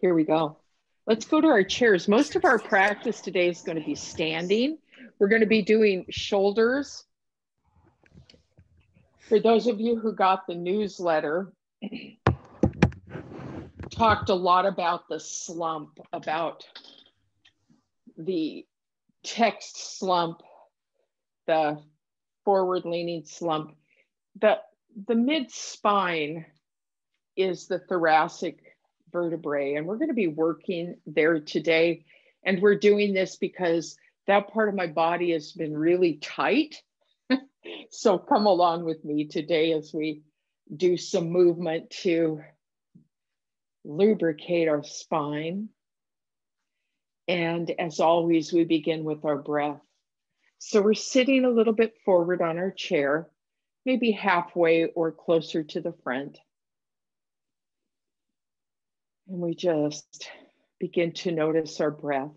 Here we go. Let's go to our chairs. Most of our practice today is going to be standing. We're going to be doing shoulders. For those of you who got the newsletter, talked a lot about the slump, about the text slump, the forward leaning slump. The, the mid spine is the thoracic vertebrae. And we're going to be working there today. And we're doing this because that part of my body has been really tight. so come along with me today as we do some movement to lubricate our spine. And as always, we begin with our breath. So we're sitting a little bit forward on our chair, maybe halfway or closer to the front. And we just begin to notice our breath.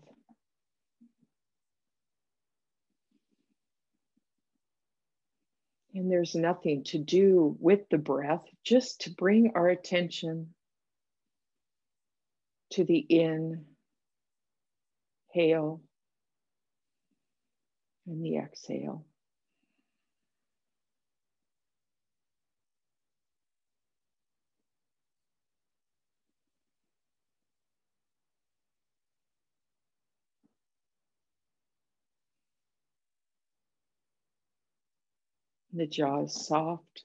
And there's nothing to do with the breath, just to bring our attention to the inhale and the exhale. The jaw is soft.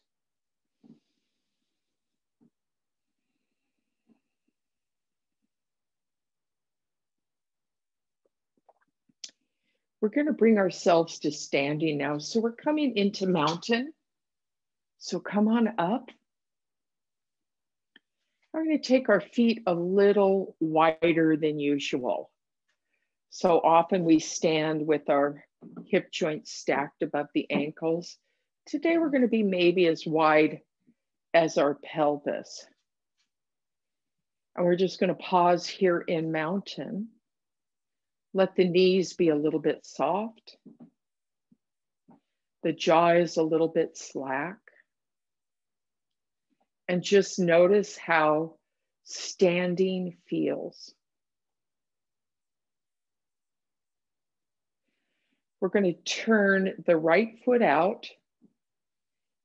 We're going to bring ourselves to standing now. So we're coming into mountain. So come on up. We're going to take our feet a little wider than usual. So often we stand with our hip joints stacked above the ankles. Today we're going to be maybe as wide as our pelvis. And we're just going to pause here in mountain. Let the knees be a little bit soft. The jaw is a little bit slack. And just notice how standing feels. We're going to turn the right foot out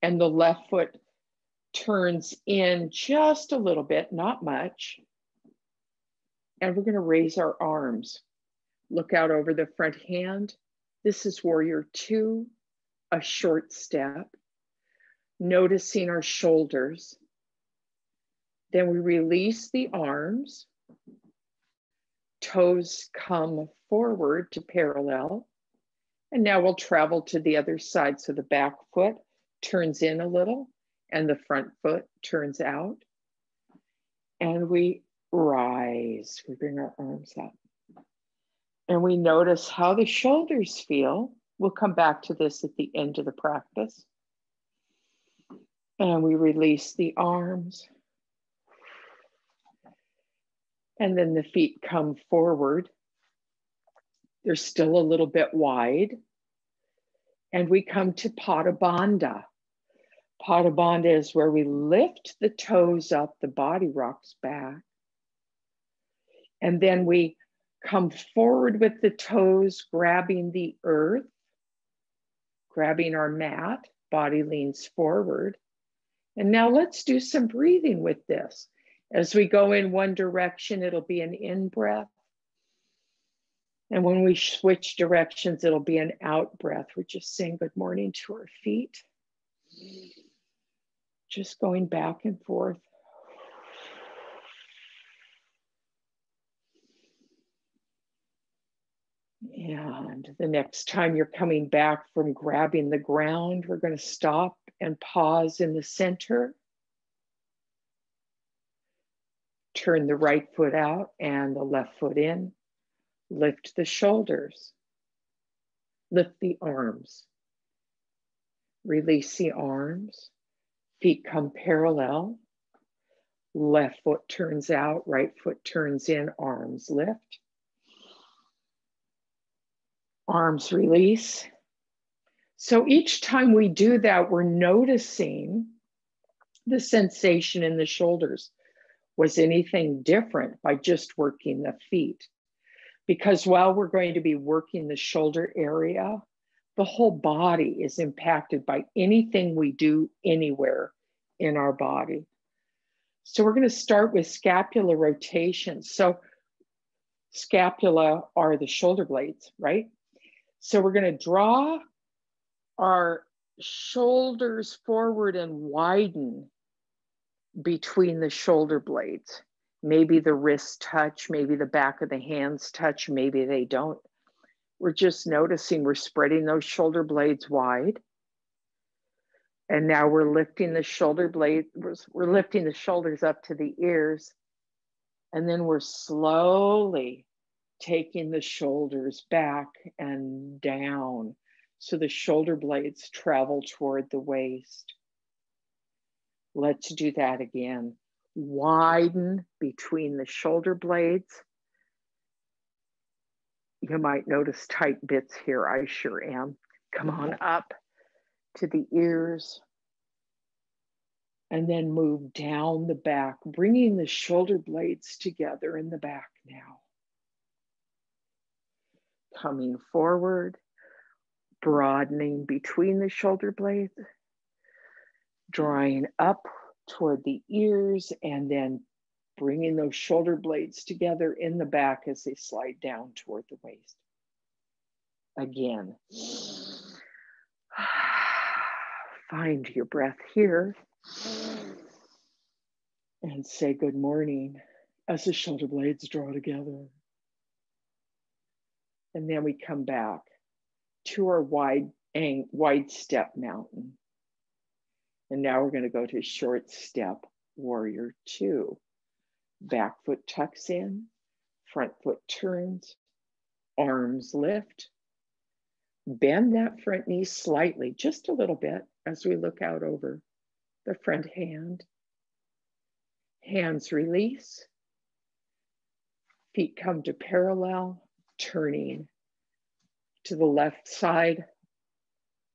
and the left foot turns in just a little bit, not much. And we're going to raise our arms. Look out over the front hand. This is warrior two, a short step. Noticing our shoulders. Then we release the arms. Toes come forward to parallel. And now we'll travel to the other side. So the back foot turns in a little and the front foot turns out. And we rise, we bring our arms up. And we notice how the shoulders feel. We'll come back to this at the end of the practice. And we release the arms. And then the feet come forward. They're still a little bit wide. And we come to Padabandha. Padabandha is where we lift the toes up, the body rocks back. And then we come forward with the toes, grabbing the earth, grabbing our mat, body leans forward. And now let's do some breathing with this. As we go in one direction, it'll be an in breath. And when we switch directions, it'll be an out breath. We're just saying good morning to our feet just going back and forth. And the next time you're coming back from grabbing the ground, we're going to stop and pause in the center. Turn the right foot out and the left foot in. Lift the shoulders. Lift the arms. Release the arms. Feet come parallel. Left foot turns out, right foot turns in, arms lift. Arms release. So each time we do that, we're noticing the sensation in the shoulders. Was anything different by just working the feet? Because while we're going to be working the shoulder area, the whole body is impacted by anything we do anywhere in our body. So we're going to start with scapular rotation. So scapula are the shoulder blades, right? So we're going to draw our shoulders forward and widen between the shoulder blades. Maybe the wrists touch, maybe the back of the hands touch, maybe they don't. We're just noticing we're spreading those shoulder blades wide. And now we're lifting the shoulder blade, we're, we're lifting the shoulders up to the ears. And then we're slowly taking the shoulders back and down so the shoulder blades travel toward the waist. Let's do that again. Widen between the shoulder blades. You might notice tight bits here. I sure am. Come on up to the ears. And then move down the back, bringing the shoulder blades together in the back now. Coming forward, broadening between the shoulder blades, drawing up toward the ears, and then bringing those shoulder blades together in the back as they slide down toward the waist. Again. Find your breath here and say good morning as the shoulder blades draw together. And then we come back to our wide, wide step mountain. And now we're going to go to short step warrior two. Back foot tucks in, front foot turns, arms lift. Bend that front knee slightly, just a little bit as we look out over the front hand. Hands release. Feet come to parallel, turning to the left side.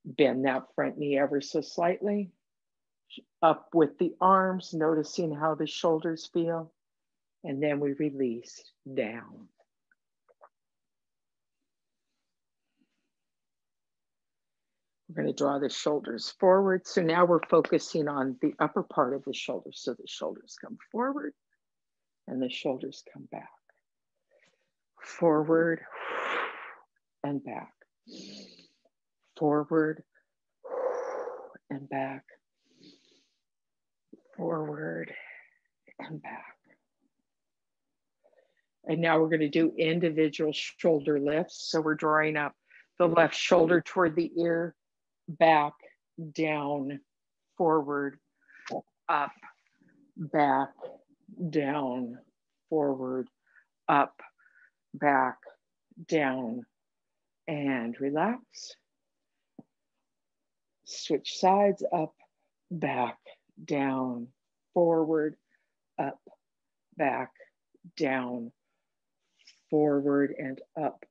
Bend that front knee ever so slightly. Up with the arms, noticing how the shoulders feel. And then we release down. We're going to draw the shoulders forward. So now we're focusing on the upper part of the shoulders. So the shoulders come forward and the shoulders come back. Forward and back. Forward and back. Forward and back. And now we're going to do individual shoulder lifts. So we're drawing up the left shoulder toward the ear, back, down, forward, up, back, down, forward, up, back, down, and relax. Switch sides, up, back, down, forward, up, back, down, forward and up,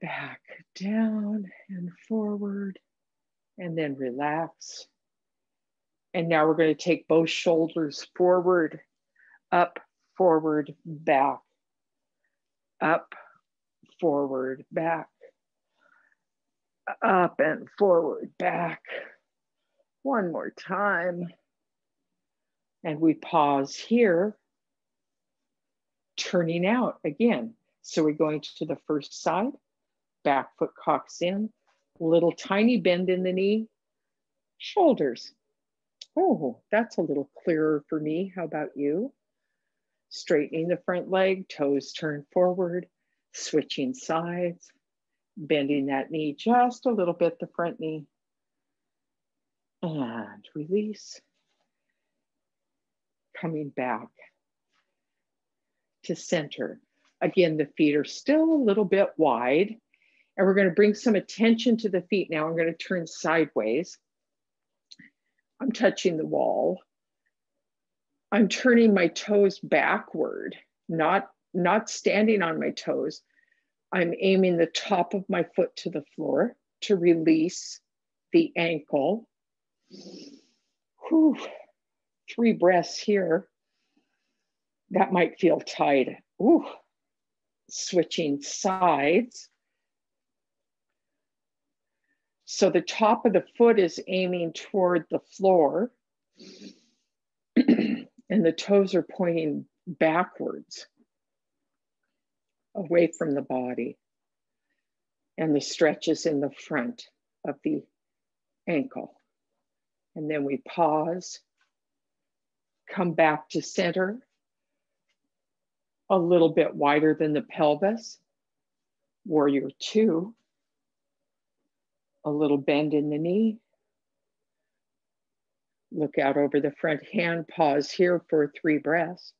back, down and forward, and then relax. And now we're going to take both shoulders forward, up, forward, back, up, forward, back, up and forward, back. One more time. And we pause here turning out again. So we're going to the first side, back foot cocks in, little tiny bend in the knee, shoulders. Oh, that's a little clearer for me. How about you? Straightening the front leg, toes turn forward, switching sides, bending that knee just a little bit, the front knee. And release. Coming back to center. Again, the feet are still a little bit wide. And we're going to bring some attention to the feet now. I'm going to turn sideways. I'm touching the wall. I'm turning my toes backward, not, not standing on my toes. I'm aiming the top of my foot to the floor to release the ankle. Whew. Three breaths here. That might feel tight. Ooh, switching sides. So the top of the foot is aiming toward the floor and the toes are pointing backwards away from the body. And the stretch is in the front of the ankle. And then we pause, come back to center, a little bit wider than the pelvis. Warrior two, a little bend in the knee. Look out over the front hand, pause here for three breaths.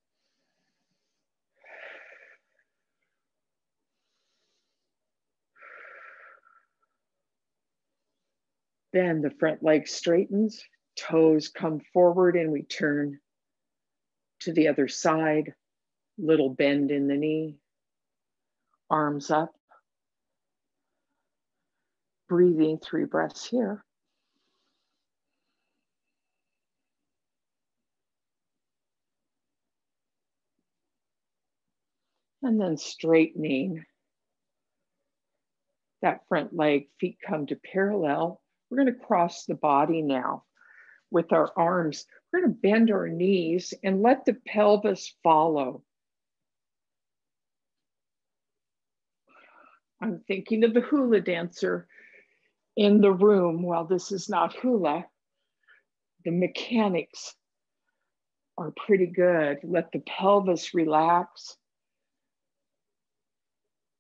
Then the front leg straightens, toes come forward, and we turn to the other side. Little bend in the knee, arms up. Breathing three breaths here. And then straightening that front leg, feet come to parallel. We're going to cross the body now with our arms. We're going to bend our knees and let the pelvis follow. I'm thinking of the hula dancer in the room. While this is not hula, the mechanics are pretty good. Let the pelvis relax.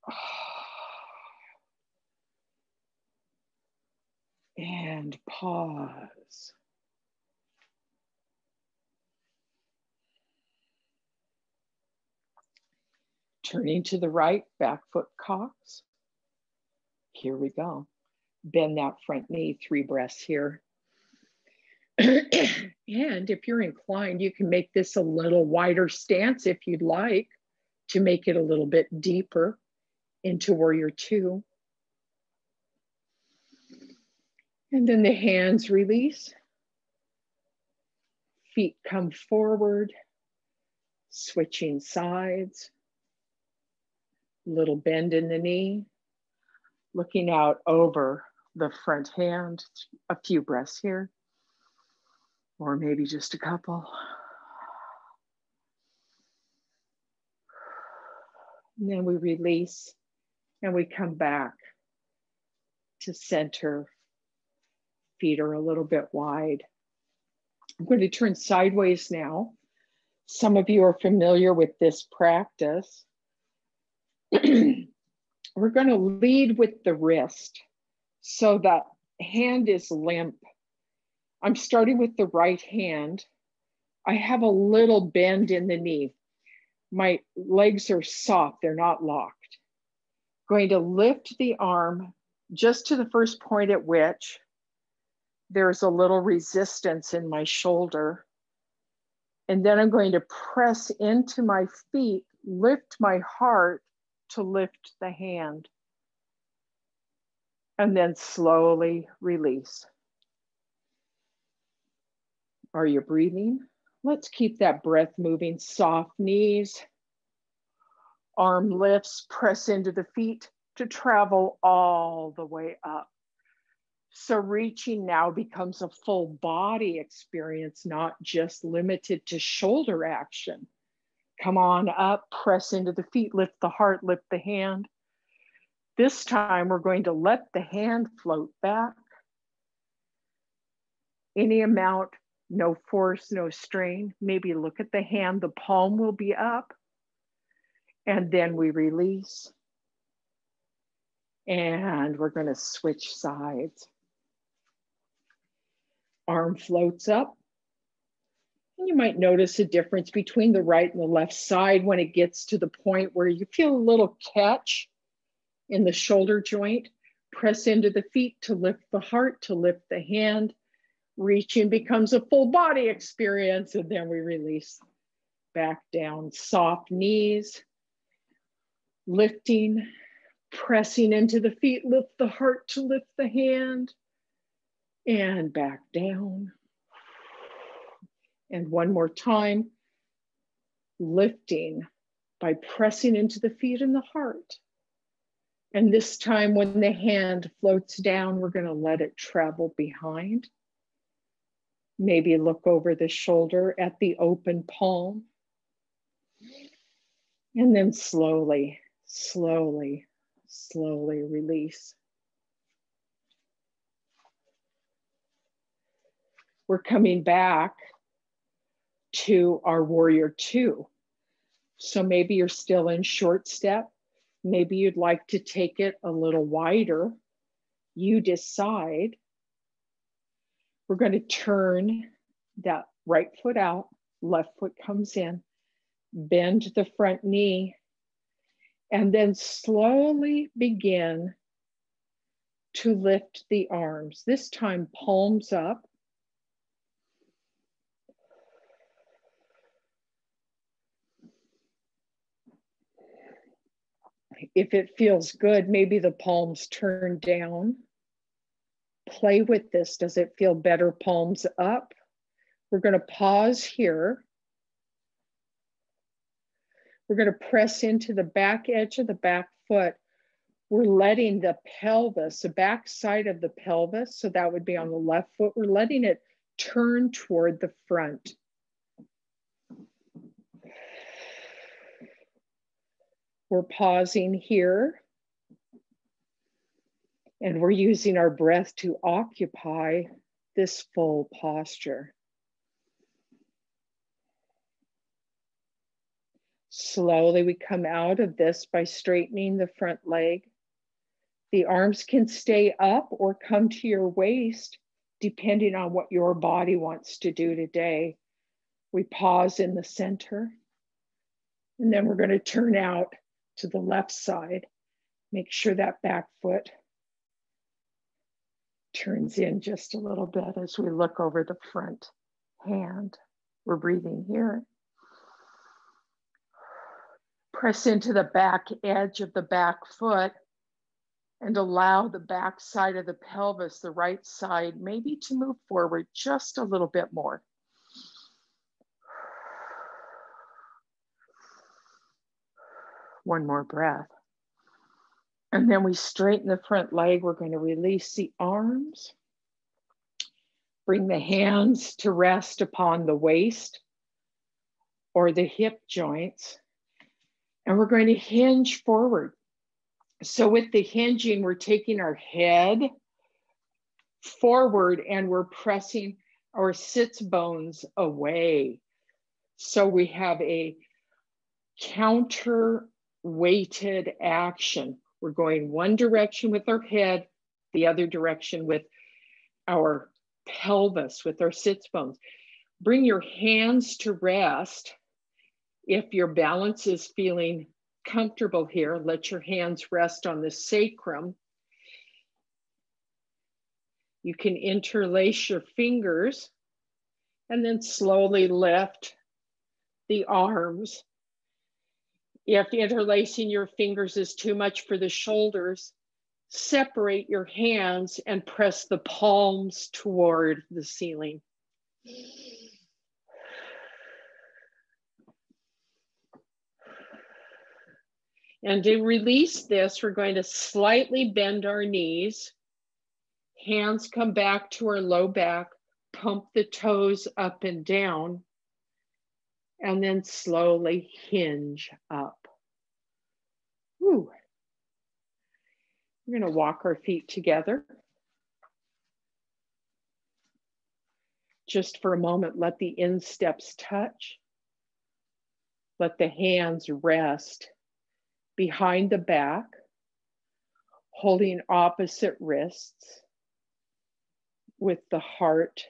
And pause. Turning to the right, back foot cocks. Here we go. Bend that front knee, three breaths here. and if you're inclined, you can make this a little wider stance if you'd like to make it a little bit deeper into warrior two. And then the hands release. Feet come forward, switching sides little bend in the knee, looking out over the front hand, a few breaths here, or maybe just a couple. And then we release and we come back to center. Feet are a little bit wide. I'm going to turn sideways now. Some of you are familiar with this practice. we're going to lead with the wrist. So that hand is limp. I'm starting with the right hand. I have a little bend in the knee. My legs are soft, they're not locked. Going to lift the arm just to the first point at which there's a little resistance in my shoulder. And then I'm going to press into my feet, lift my heart to lift the hand. And then slowly release. Are you breathing? Let's keep that breath moving. Soft knees, arm lifts, press into the feet to travel all the way up. So reaching now becomes a full body experience, not just limited to shoulder action. Come on up, press into the feet, lift the heart, lift the hand. This time we're going to let the hand float back. Any amount, no force, no strain. Maybe look at the hand, the palm will be up. And then we release. And we're going to switch sides. Arm floats up, and you might notice a difference between the right and the left side when it gets to the point where you feel a little catch in the shoulder joint. Press into the feet to lift the heart, to lift the hand. Reaching becomes a full body experience, and then we release back down. Soft knees, lifting, pressing into the feet, lift the heart to lift the hand, and back down. And one more time, lifting by pressing into the feet and the heart. And this time, when the hand floats down, we're going to let it travel behind. Maybe look over the shoulder at the open palm. And then slowly, slowly, slowly release. We're coming back to our warrior two. So maybe you're still in short step. Maybe you'd like to take it a little wider. You decide. We're going to turn that right foot out, left foot comes in, bend the front knee, and then slowly begin to lift the arms. This time, palms up. If it feels good, maybe the palms turn down. Play with this. Does it feel better? Palms up. We're going to pause here. We're going to press into the back edge of the back foot. We're letting the pelvis, the back side of the pelvis, so that would be on the left foot, we're letting it turn toward the front. We're pausing here. And we're using our breath to occupy this full posture. Slowly, we come out of this by straightening the front leg. The arms can stay up or come to your waist, depending on what your body wants to do today. We pause in the center, and then we're going to turn out to the left side. Make sure that back foot turns in just a little bit as we look over the front hand. We're breathing here. Press into the back edge of the back foot and allow the back side of the pelvis, the right side, maybe to move forward just a little bit more. One more breath. And then we straighten the front leg. We're going to release the arms. Bring the hands to rest upon the waist or the hip joints and we're going to hinge forward. So with the hinging, we're taking our head forward and we're pressing our sits bones away. So we have a counter weighted action. We're going one direction with our head, the other direction with our pelvis, with our sits bones. Bring your hands to rest if your balance is feeling comfortable here, let your hands rest on the sacrum. You can interlace your fingers and then slowly lift the arms. If interlacing your fingers is too much for the shoulders, separate your hands and press the palms toward the ceiling. And to release this, we're going to slightly bend our knees. Hands come back to our low back, pump the toes up and down, and then slowly hinge up. Whew. We're going to walk our feet together. Just for a moment, let the insteps touch. Let the hands rest behind the back, holding opposite wrists with the heart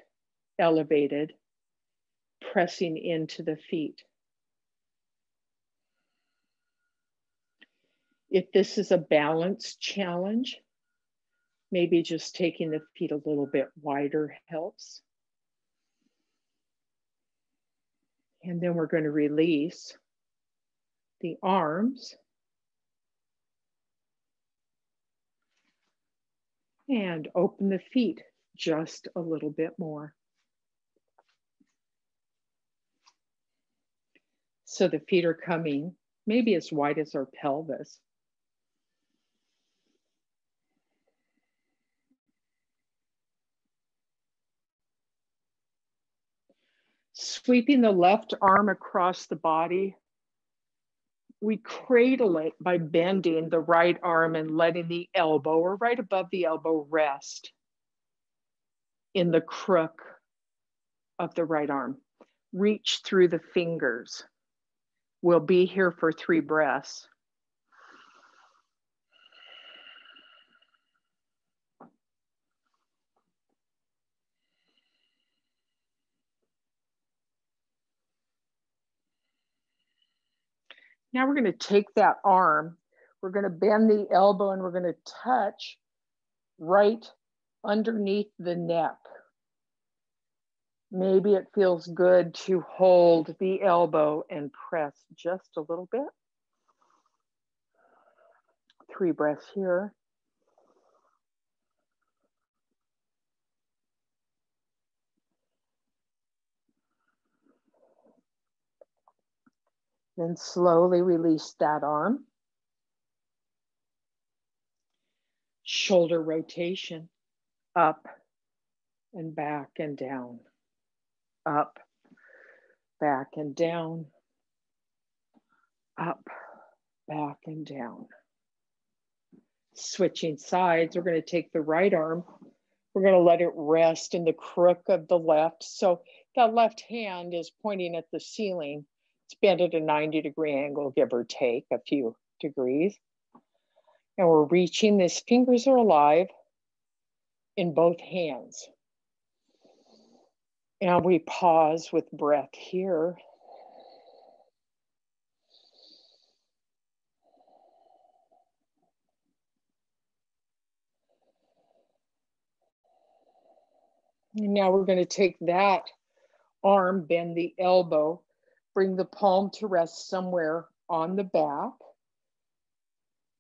elevated, pressing into the feet. If this is a balance challenge, maybe just taking the feet a little bit wider helps. And then we're going to release the arms and open the feet just a little bit more. So the feet are coming maybe as wide as our pelvis. Sweeping the left arm across the body, we cradle it by bending the right arm and letting the elbow or right above the elbow rest in the crook of the right arm. Reach through the fingers. We'll be here for three breaths. Now we're going to take that arm, we're going to bend the elbow and we're going to touch right underneath the neck. Maybe it feels good to hold the elbow and press just a little bit. Three breaths here. Then slowly release that arm. Shoulder rotation up and back and down up, back and down, up, back and down. Switching sides, we're going to take the right arm, we're going to let it rest in the crook of the left. So that left hand is pointing at the ceiling. It's bent at a 90 degree angle, give or take a few degrees. And we're reaching, these fingers are alive in both hands. And we pause with breath here. And now we're going to take that arm, bend the elbow, bring the palm to rest somewhere on the back,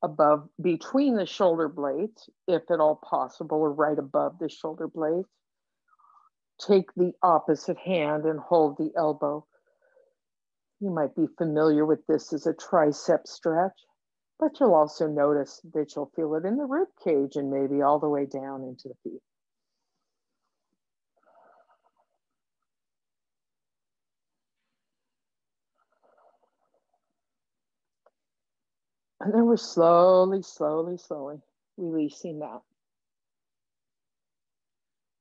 above, between the shoulder blades, if at all possible, or right above the shoulder blades take the opposite hand and hold the elbow. You might be familiar with this as a tricep stretch, but you'll also notice that you'll feel it in the rib cage and maybe all the way down into the feet. And then we're slowly, slowly, slowly releasing that.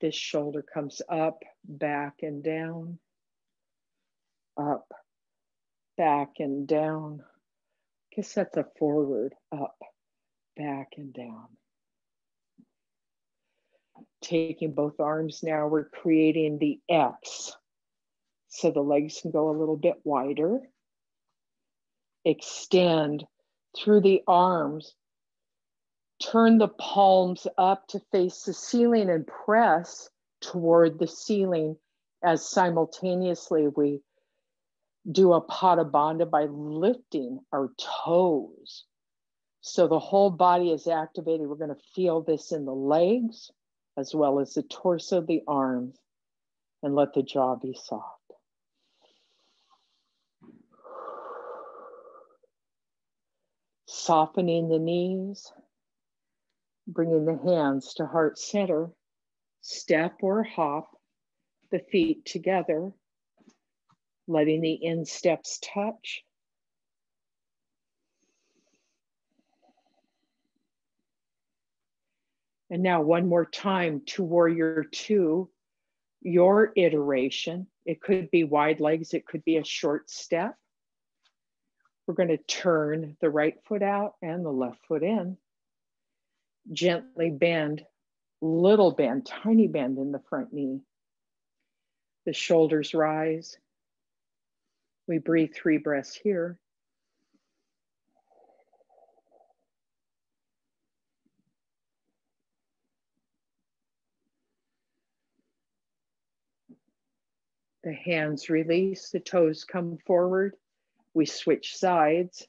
This shoulder comes up, back, and down. Up, back, and down. Guess that's a forward, up, back, and down. Taking both arms now, we're creating the X. So the legs can go a little bit wider. Extend through the arms turn the palms up to face the ceiling and press toward the ceiling as simultaneously we do a pada bandha by lifting our toes. So the whole body is activated. We're going to feel this in the legs as well as the torso, the arms, and let the jaw be soft. Softening the knees bringing the hands to heart center, step or hop the feet together, letting the insteps touch. And now one more time to warrior two, your iteration. It could be wide legs, it could be a short step. We're going to turn the right foot out and the left foot in gently bend, little bend, tiny bend in the front knee. The shoulders rise. We breathe three breaths here. The hands release, the toes come forward. We switch sides.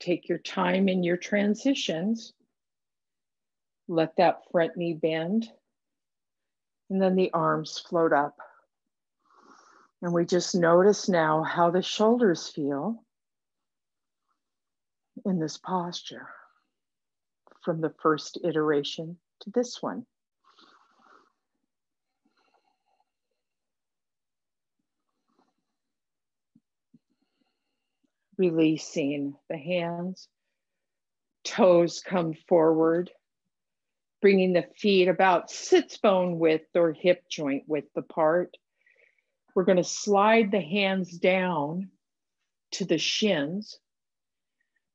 Take your time in your transitions. Let that front knee bend. And then the arms float up. And we just notice now how the shoulders feel in this posture from the first iteration to this one. Releasing the hands, toes come forward, bringing the feet about sits bone width or hip joint width apart. We're going to slide the hands down to the shins.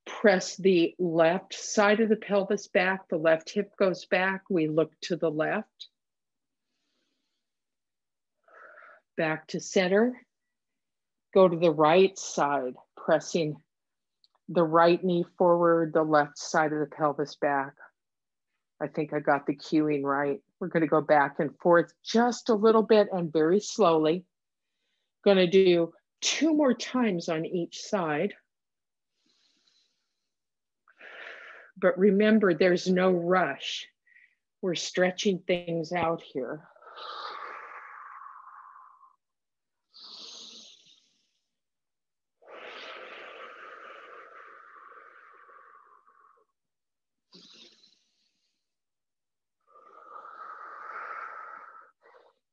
Press the left side of the pelvis back, the left hip goes back. We look to the left. Back to center. Go to the right side, pressing the right knee forward, the left side of the pelvis back. I think I got the cueing right. We're going to go back and forth just a little bit and very slowly. Going to do two more times on each side. But remember, there's no rush. We're stretching things out here.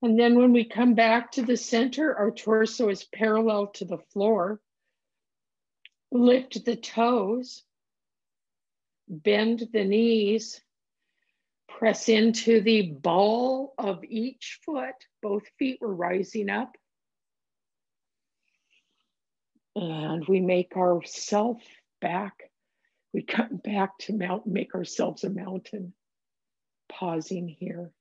And then when we come back to the center, our torso is parallel to the floor. Lift the toes, bend the knees, press into the ball of each foot. Both feet were rising up. And we make ourself back. We come back to mount, make ourselves a mountain. Pausing here.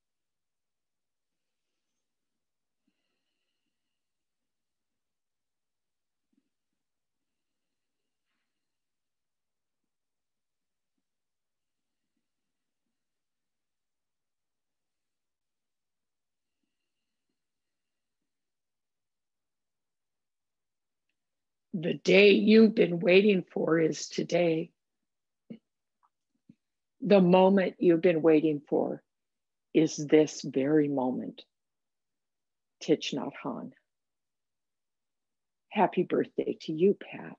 The day you've been waiting for is today. The moment you've been waiting for is this very moment. Thich Nhat Hanh. Happy birthday to you, Pat.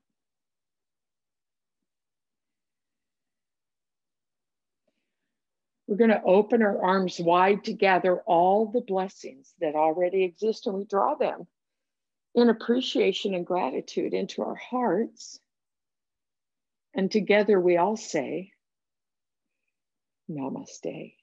We're going to open our arms wide to gather all the blessings that already exist and we draw them in appreciation and gratitude into our hearts. And together we all say, Namaste.